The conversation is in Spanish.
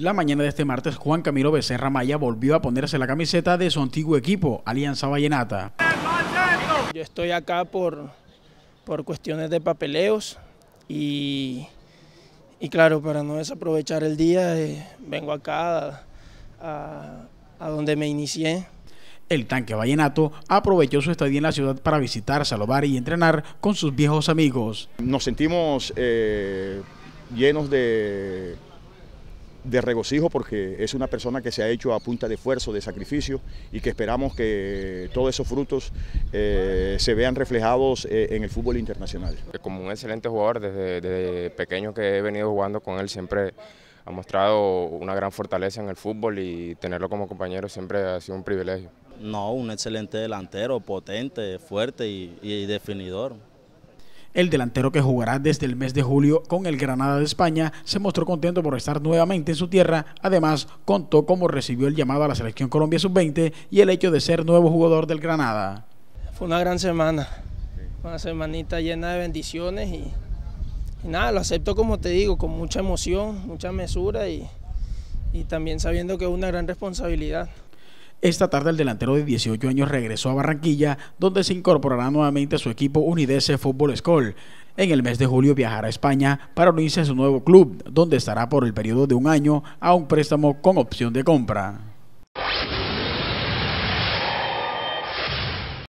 La mañana de este martes, Juan Camilo Becerra Maya volvió a ponerse la camiseta de su antiguo equipo, Alianza Vallenata. Yo estoy acá por, por cuestiones de papeleos y, y claro, para no desaprovechar el día, eh, vengo acá a, a donde me inicié. El tanque vallenato aprovechó su estadía en la ciudad para visitar, saludar y entrenar con sus viejos amigos. Nos sentimos eh, llenos de de regocijo porque es una persona que se ha hecho a punta de esfuerzo, de sacrificio y que esperamos que todos esos frutos eh, se vean reflejados eh, en el fútbol internacional. Como un excelente jugador, desde, pequeño que he venido jugando con él siempre ha mostrado una gran fortaleza en el fútbol y tenerlo como compañero siempre ha sido un privilegio. No, un excelente delantero, potente, fuerte y definidor. El delantero que jugará desde el mes de julio con el Granada de España se mostró contento por estar nuevamente en su tierra. Además, contó cómo recibió el llamado a la selección Colombia Sub-20 y el hecho de ser nuevo jugador del Granada. Fue una gran semana, una semanita llena de bendiciones y, nada, lo acepto como te digo, con mucha emoción, mucha mesura y, y también sabiendo que es una gran responsabilidad. Esta tarde el delantero de 18 años regresó a Barranquilla, donde se incorporará nuevamente a su equipo Unidese Fútbol School. En el mes de julio viajará a España para unirse a su nuevo club, donde estará por el periodo de un año a un préstamo con opción de compra.